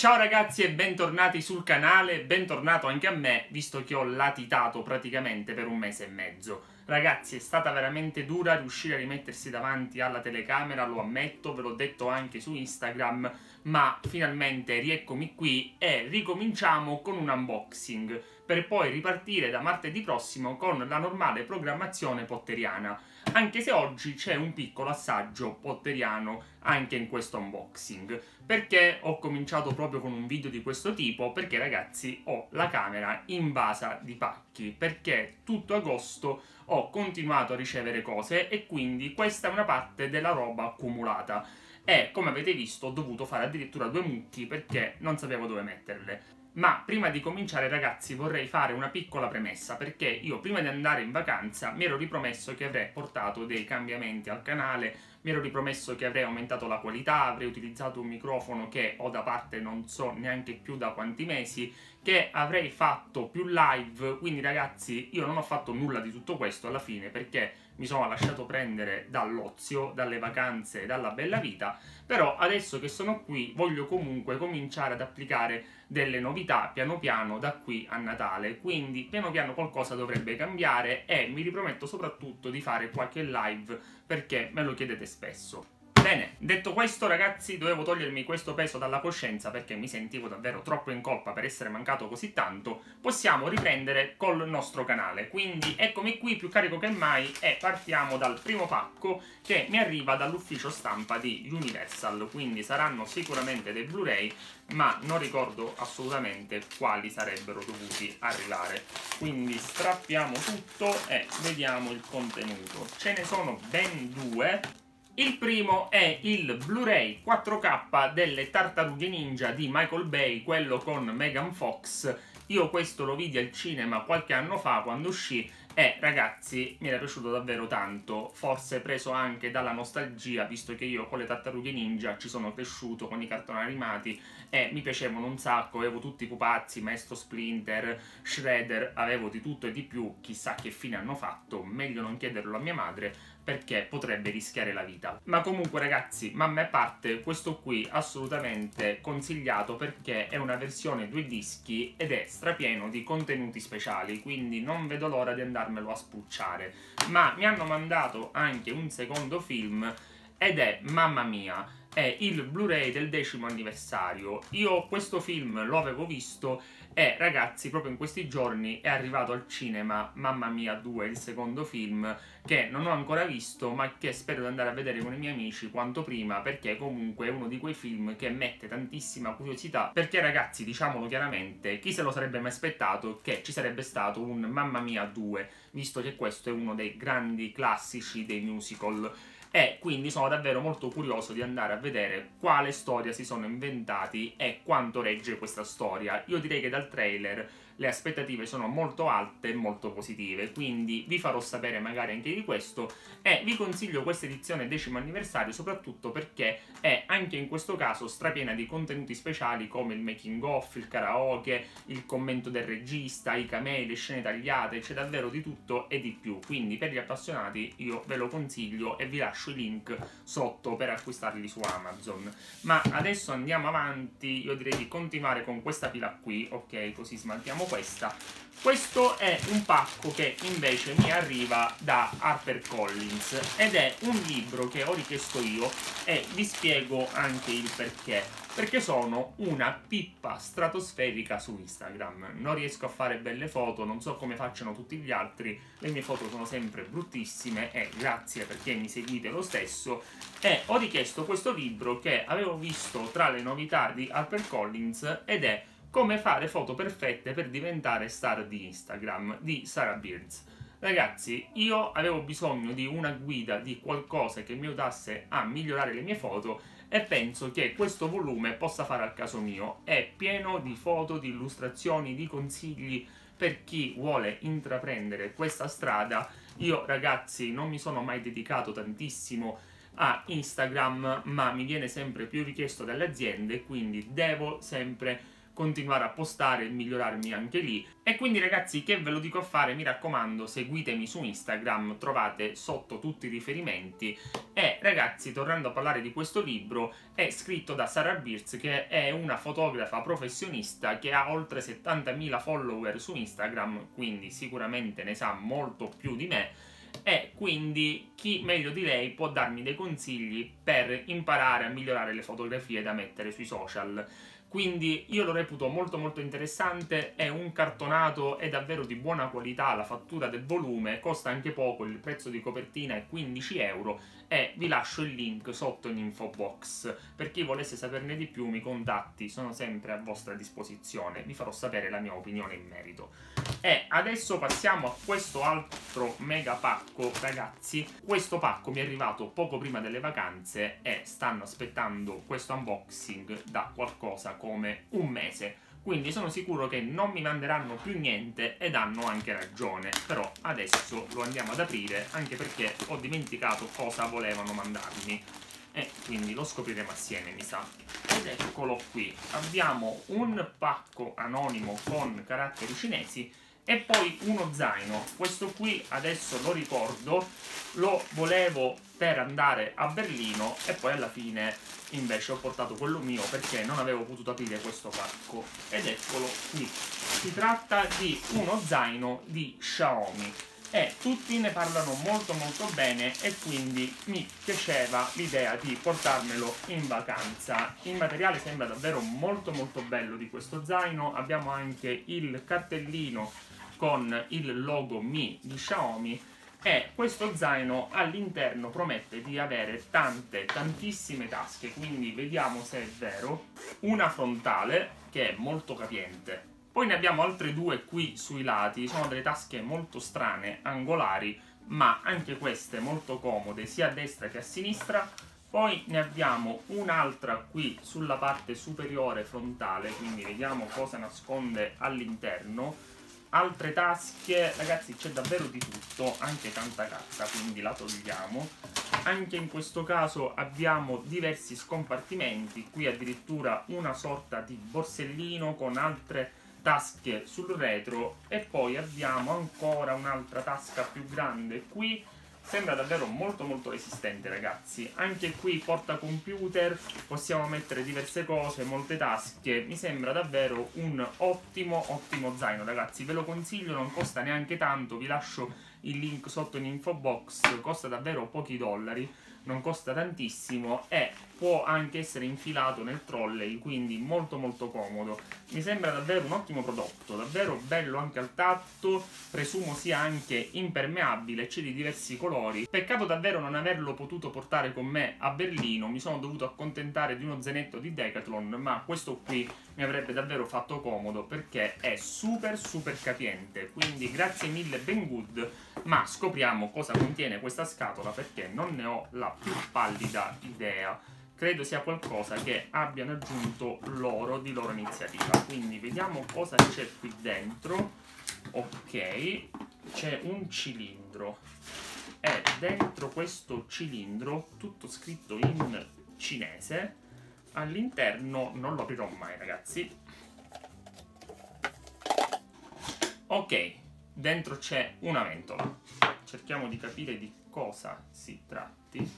Ciao ragazzi e bentornati sul canale, bentornato anche a me, visto che ho latitato praticamente per un mese e mezzo. Ragazzi, è stata veramente dura riuscire a rimettersi davanti alla telecamera, lo ammetto, ve l'ho detto anche su Instagram, ma finalmente rieccomi qui e ricominciamo con un unboxing, per poi ripartire da martedì prossimo con la normale programmazione potteriana anche se oggi c'è un piccolo assaggio potteriano anche in questo unboxing. Perché ho cominciato proprio con un video di questo tipo? Perché ragazzi ho la camera invasa di pacchi, perché tutto agosto ho continuato a ricevere cose e quindi questa è una parte della roba accumulata. E come avete visto ho dovuto fare addirittura due mucchi perché non sapevo dove metterle. Ma prima di cominciare ragazzi vorrei fare una piccola premessa perché io prima di andare in vacanza mi ero ripromesso che avrei portato dei cambiamenti al canale, mi ero ripromesso che avrei aumentato la qualità, avrei utilizzato un microfono che ho da parte non so neanche più da quanti mesi, che avrei fatto più live, quindi ragazzi io non ho fatto nulla di tutto questo alla fine perché mi sono lasciato prendere dall'ozio, dalle vacanze, dalla bella vita, però adesso che sono qui voglio comunque cominciare ad applicare delle novità piano piano da qui a Natale, quindi piano piano qualcosa dovrebbe cambiare e mi riprometto soprattutto di fare qualche live perché me lo chiedete spesso. Bene, detto questo ragazzi dovevo togliermi questo peso dalla coscienza perché mi sentivo davvero troppo in colpa per essere mancato così tanto, possiamo riprendere col nostro canale. Quindi eccomi qui più carico che mai e partiamo dal primo pacco che mi arriva dall'ufficio stampa di Universal, quindi saranno sicuramente dei Blu-ray ma non ricordo assolutamente quali sarebbero dovuti arrivare. Quindi strappiamo tutto e vediamo il contenuto. Ce ne sono ben due il primo è il Blu-ray 4K delle Tartarughe Ninja di Michael Bay, quello con Megan Fox. Io questo lo vidi al cinema qualche anno fa quando uscì e ragazzi mi era piaciuto davvero tanto, forse preso anche dalla nostalgia, visto che io con le tartarughe ninja ci sono cresciuto con i cartoni animati e mi piacevano un sacco, avevo tutti i pupazzi, Maestro Splinter, Shredder, avevo di tutto e di più, chissà che fine hanno fatto, meglio non chiederlo a mia madre, perché potrebbe rischiare la vita. Ma comunque ragazzi, mamma a parte, questo qui assolutamente consigliato perché è una versione due dischi ed è strapieno di contenuti speciali, quindi non vedo l'ora di andarmelo a spucciare. Ma mi hanno mandato anche un secondo film ed è Mamma Mia è il Blu-ray del decimo anniversario. Io questo film lo avevo visto e ragazzi, proprio in questi giorni è arrivato al cinema Mamma Mia 2, il secondo film che non ho ancora visto, ma che spero di andare a vedere con i miei amici quanto prima, perché comunque è uno di quei film che mette tantissima curiosità. Perché ragazzi, diciamolo chiaramente, chi se lo sarebbe mai aspettato che ci sarebbe stato un Mamma Mia 2, visto che questo è uno dei grandi classici dei musical e quindi sono davvero molto curioso di andare a vedere quale storia si sono inventati e quanto regge questa storia. Io direi che dal trailer le aspettative sono molto alte e molto positive, quindi vi farò sapere magari anche di questo e vi consiglio questa edizione decimo anniversario soprattutto perché è anche in questo caso strapiena di contenuti speciali come il making of, il karaoke, il commento del regista, i camei, le scene tagliate, c'è davvero di tutto e di più, quindi per gli appassionati io ve lo consiglio e vi lascio i link sotto per acquistarli su Amazon. Ma adesso andiamo avanti, io direi di continuare con questa pila qui, ok, così smaltiamo questa. Questo è un pacco che invece mi arriva da HarperCollins ed è un libro che ho richiesto io e vi spiego anche il perché. Perché sono una pippa stratosferica su Instagram. Non riesco a fare belle foto, non so come facciano tutti gli altri, le mie foto sono sempre bruttissime e grazie perché mi seguite lo stesso. E ho richiesto questo libro che avevo visto tra le novità di HarperCollins ed è come fare foto perfette per diventare star di Instagram di Sarah Beards. Ragazzi, io avevo bisogno di una guida, di qualcosa che mi aiutasse a migliorare le mie foto e penso che questo volume possa fare al caso mio. È pieno di foto, di illustrazioni, di consigli per chi vuole intraprendere questa strada. Io ragazzi non mi sono mai dedicato tantissimo a Instagram, ma mi viene sempre più richiesto dalle aziende, quindi devo sempre continuare a postare e migliorarmi anche lì. E quindi ragazzi che ve lo dico a fare, mi raccomando seguitemi su Instagram, trovate sotto tutti i riferimenti. E ragazzi tornando a parlare di questo libro, è scritto da Sarah Beers che è una fotografa professionista che ha oltre 70.000 follower su Instagram, quindi sicuramente ne sa molto più di me e quindi chi meglio di lei può darmi dei consigli per imparare a migliorare le fotografie da mettere sui social. Quindi io lo reputo molto molto interessante, è un cartonato, è davvero di buona qualità, la fattura del volume, costa anche poco, il prezzo di copertina è 15 euro e vi lascio il link sotto in info box. Per chi volesse saperne di più mi contatti, sono sempre a vostra disposizione, vi farò sapere la mia opinione in merito. E adesso passiamo a questo altro mega pacco, ragazzi. Questo pacco mi è arrivato poco prima delle vacanze e stanno aspettando questo unboxing da qualcosa come un mese. Quindi sono sicuro che non mi manderanno più niente ed hanno anche ragione. Però adesso lo andiamo ad aprire anche perché ho dimenticato cosa volevano mandarmi. E quindi lo scopriremo assieme, mi sa. Ed eccolo qui. Abbiamo un pacco anonimo con caratteri cinesi e poi uno zaino. Questo qui adesso lo ricordo, lo volevo per andare a Berlino e poi alla fine invece ho portato quello mio perché non avevo potuto aprire questo pacco. Ed eccolo qui. Si tratta di uno zaino di Xiaomi e tutti ne parlano molto molto bene e quindi mi piaceva l'idea di portarmelo in vacanza. Il materiale sembra davvero molto molto bello di questo zaino, abbiamo anche il cartellino con il logo Mi di Xiaomi e questo zaino all'interno promette di avere tante, tantissime tasche, quindi vediamo se è vero. Una frontale, che è molto capiente. Poi ne abbiamo altre due qui sui lati, sono delle tasche molto strane, angolari, ma anche queste molto comode, sia a destra che a sinistra. Poi ne abbiamo un'altra qui sulla parte superiore frontale, quindi vediamo cosa nasconde all'interno altre tasche, ragazzi c'è davvero di tutto, anche tanta carta, quindi la togliamo. Anche in questo caso abbiamo diversi scompartimenti, qui addirittura una sorta di borsellino con altre tasche sul retro e poi abbiamo ancora un'altra tasca più grande qui Sembra davvero molto molto resistente ragazzi. Anche qui porta computer, possiamo mettere diverse cose, molte tasche. Mi sembra davvero un ottimo ottimo zaino ragazzi. Ve lo consiglio, non costa neanche tanto. Vi lascio il link sotto in info box. Costa davvero pochi dollari non costa tantissimo e può anche essere infilato nel trolley, quindi molto molto comodo. Mi sembra davvero un ottimo prodotto, davvero bello anche al tatto, presumo sia anche impermeabile, c'è di diversi colori. Peccato davvero non averlo potuto portare con me a Berlino, mi sono dovuto accontentare di uno zenetto di Decathlon, ma questo qui mi avrebbe davvero fatto comodo perché è super super capiente, quindi grazie mille Ben Good, ma scopriamo cosa contiene questa scatola perché non ne ho la più pallida idea. Credo sia qualcosa che abbiano aggiunto loro di loro iniziativa. Quindi vediamo cosa c'è qui dentro. Ok, c'è un cilindro. E dentro questo cilindro, tutto scritto in cinese, all'interno non lo aprirò mai, ragazzi. Ok, dentro c'è una ventola. Cerchiamo di capire di cosa si tratti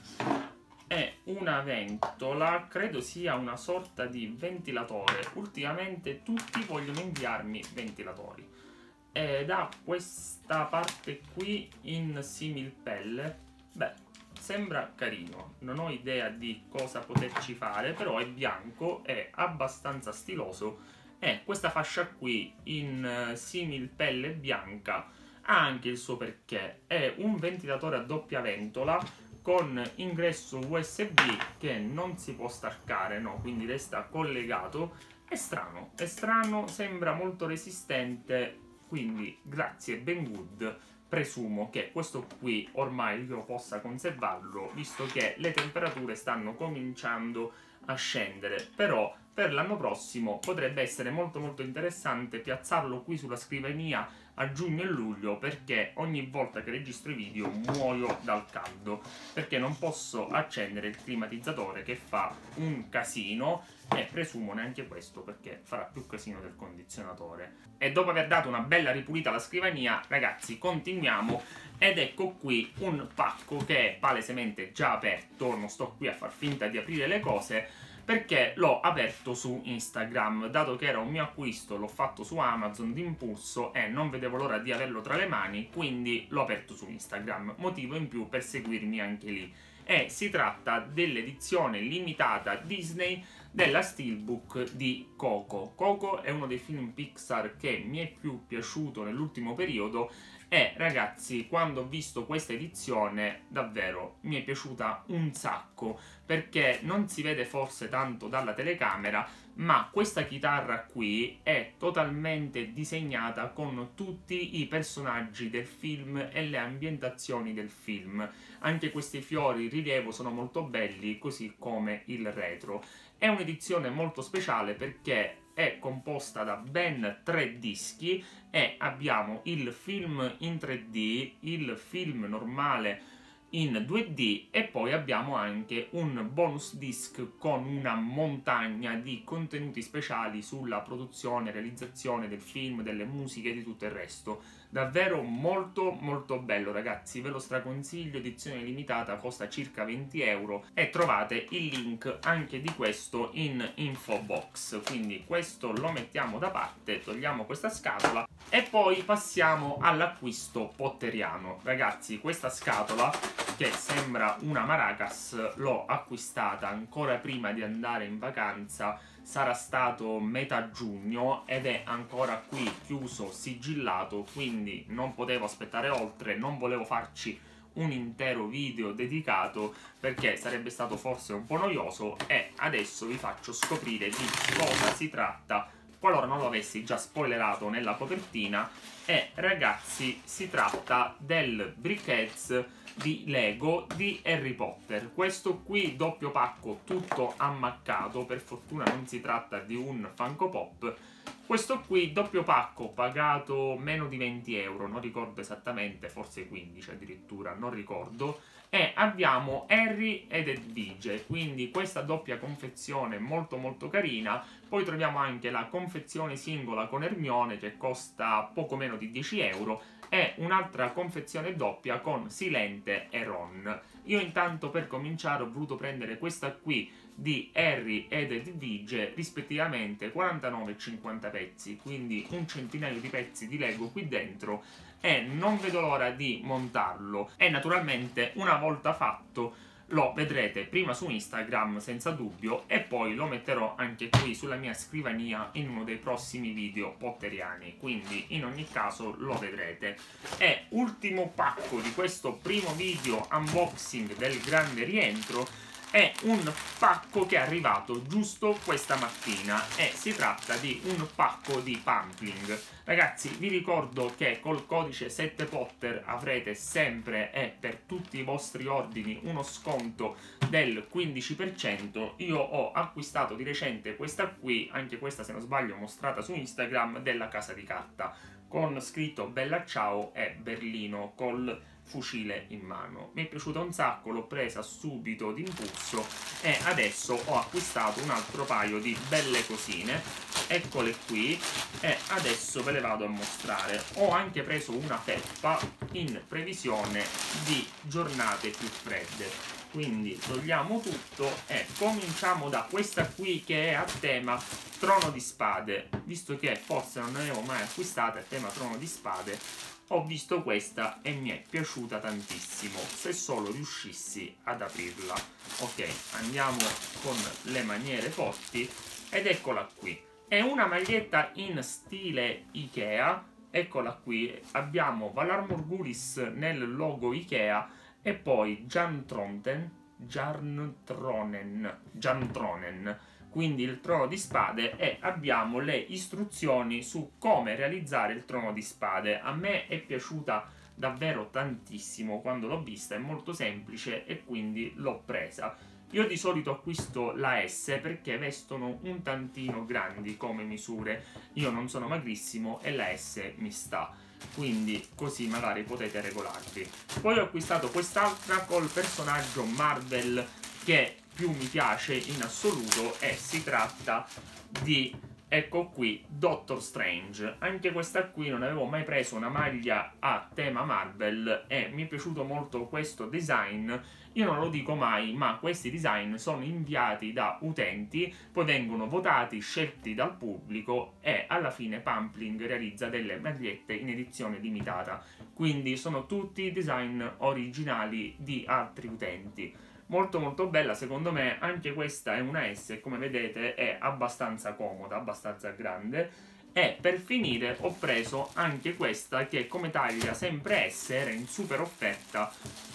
è una ventola, credo sia una sorta di ventilatore. Ultimamente tutti vogliono inviarmi ventilatori. Ed ha questa parte qui in similpelle. Beh, sembra carino. Non ho idea di cosa poterci fare, però è bianco, è abbastanza stiloso. E questa fascia qui in uh, similpelle bianca. Ha anche il suo perché. È un ventilatore a doppia ventola con ingresso USB che non si può staccare, no, quindi resta collegato. È strano, è strano, sembra molto resistente, quindi grazie Banggood presumo che questo qui ormai io possa conservarlo, visto che le temperature stanno cominciando a scendere, però per l'anno prossimo potrebbe essere molto molto interessante piazzarlo qui sulla scrivania a giugno e luglio perché ogni volta che registro i video muoio dal caldo perché non posso accendere il climatizzatore che fa un casino e presumo neanche questo perché farà più casino del condizionatore. E dopo aver dato una bella ripulita alla scrivania ragazzi continuiamo ed ecco qui un pacco che è palesemente già aperto non sto qui a far finta di aprire le cose perché l'ho aperto su Instagram, dato che era un mio acquisto, l'ho fatto su Amazon d'impulso e non vedevo l'ora di averlo tra le mani, quindi l'ho aperto su Instagram, motivo in più per seguirmi anche lì. E si tratta dell'edizione limitata Disney della Steelbook di Coco. Coco è uno dei film Pixar che mi è più piaciuto nell'ultimo periodo e ragazzi, quando ho visto questa edizione, davvero mi è piaciuta un sacco perché non si vede forse tanto dalla telecamera, ma questa chitarra qui è totalmente disegnata con tutti i personaggi del film e le ambientazioni del film. Anche questi fiori rilievo sono molto belli, così come il retro. È un'edizione molto speciale perché è composta da ben tre dischi e abbiamo il film in 3D, il film normale in 2D e poi abbiamo anche un bonus disc con una montagna di contenuti speciali sulla produzione, realizzazione del film, delle musiche e di tutto il resto. Davvero molto molto bello ragazzi, ve lo straconsiglio, edizione limitata, costa circa 20 euro e trovate il link anche di questo in info box. Quindi questo lo mettiamo da parte, togliamo questa scatola e poi passiamo all'acquisto potteriano. Ragazzi questa scatola che sembra una maracas l'ho acquistata ancora prima di andare in vacanza sarà stato metà giugno ed è ancora qui chiuso sigillato quindi non potevo aspettare oltre non volevo farci un intero video dedicato perché sarebbe stato forse un po' noioso e adesso vi faccio scoprire di cosa si tratta qualora non lo avessi già spoilerato nella copertina e ragazzi si tratta del Brickheads di Lego di Harry Potter. Questo qui doppio pacco tutto ammaccato, per fortuna non si tratta di un Funko Pop. Questo qui doppio pacco pagato meno di 20 euro, non ricordo esattamente, forse 15 addirittura, non ricordo. E abbiamo Harry ed Edvige, quindi questa doppia confezione molto molto carina. Poi troviamo anche la confezione singola con Hermione che costa poco meno di 10 euro e un'altra confezione doppia con Silente e Ron. Io intanto per cominciare ho voluto prendere questa qui di Harry ed Edvige rispettivamente 49 e 50 pezzi, quindi un centinaio di pezzi di Lego qui dentro e non vedo l'ora di montarlo. E naturalmente una volta fatto lo vedrete prima su Instagram senza dubbio e poi lo metterò anche qui sulla mia scrivania in uno dei prossimi video potteriani. Quindi in ogni caso lo vedrete. E ultimo pacco di questo primo video unboxing del grande rientro è un pacco che è arrivato giusto questa mattina e si tratta di un pacco di pumpling. Ragazzi, vi ricordo che col codice 7Potter avrete sempre e per tutti i vostri ordini uno sconto del 15%. Io ho acquistato di recente questa qui, anche questa se non sbaglio mostrata su Instagram, della casa di carta, con scritto Bella Ciao e Berlino col fucile in mano. Mi è piaciuta un sacco, l'ho presa subito d'impulso e adesso ho acquistato un altro paio di belle cosine. Eccole qui e adesso ve le vado a mostrare. Ho anche preso una peppa in previsione di giornate più fredde. Quindi togliamo tutto e cominciamo da questa qui che è a tema Trono di Spade. Visto che forse non ne avevo mai acquistata a tema Trono di Spade, ho visto questa e mi è piaciuta tantissimo se solo riuscissi ad aprirla. Ok andiamo con le maniere forti ed eccola qui. È una maglietta in stile Ikea eccola qui. Abbiamo Valar Morgulis nel logo Ikea e poi Jan Tronten Jarn Tronen Jan Tronen quindi il trono di spade e abbiamo le istruzioni su come realizzare il trono di spade. A me è piaciuta davvero tantissimo quando l'ho vista, è molto semplice e quindi l'ho presa. Io di solito acquisto la S perché vestono un tantino grandi come misure. Io non sono magrissimo e la S mi sta quindi così magari potete regolarvi. Poi ho acquistato quest'altra col personaggio Marvel che più mi piace in assoluto e si tratta di Ecco qui, Doctor Strange. Anche questa qui non avevo mai preso una maglia a tema Marvel e mi è piaciuto molto questo design. Io non lo dico mai, ma questi design sono inviati da utenti, poi vengono votati, scelti dal pubblico e alla fine Pumpling realizza delle magliette in edizione limitata. Quindi sono tutti design originali di altri utenti molto molto bella. Secondo me anche questa è una S come vedete è abbastanza comoda abbastanza grande. E per finire ho preso anche questa che come taglia sempre S era in super offerta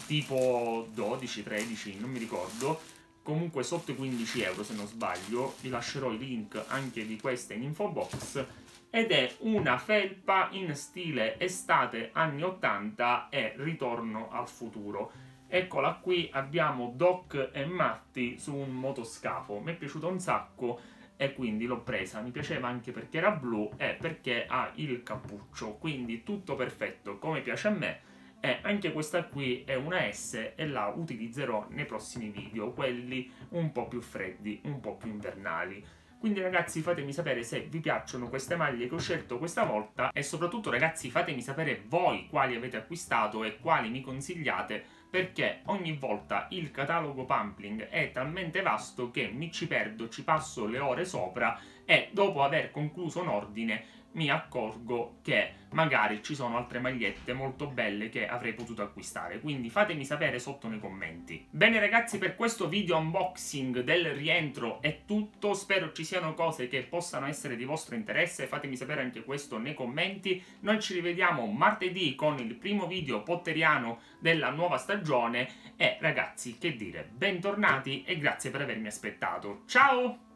tipo 12-13 non mi ricordo. Comunque sotto i 15 euro se non sbaglio. Vi lascerò i link anche di questa in info box. Ed è una felpa in stile estate anni 80 e ritorno al futuro Eccola qui, abbiamo Doc e Matti su un motoscafo. Mi è piaciuto un sacco e quindi l'ho presa. Mi piaceva anche perché era blu e perché ha il cappuccio, quindi tutto perfetto, come piace a me. E anche questa qui è una S e la utilizzerò nei prossimi video, quelli un po' più freddi, un po' più invernali. Quindi ragazzi fatemi sapere se vi piacciono queste maglie che ho scelto questa volta e soprattutto ragazzi fatemi sapere voi quali avete acquistato e quali mi consigliate perché ogni volta il catalogo Pumpling è talmente vasto che mi ci perdo, ci passo le ore sopra e dopo aver concluso un ordine mi accorgo che magari ci sono altre magliette molto belle che avrei potuto acquistare, quindi fatemi sapere sotto nei commenti. Bene ragazzi, per questo video unboxing del rientro è tutto, spero ci siano cose che possano essere di vostro interesse, fatemi sapere anche questo nei commenti. Noi ci rivediamo martedì con il primo video potteriano della nuova stagione e ragazzi, che dire, bentornati e grazie per avermi aspettato. Ciao!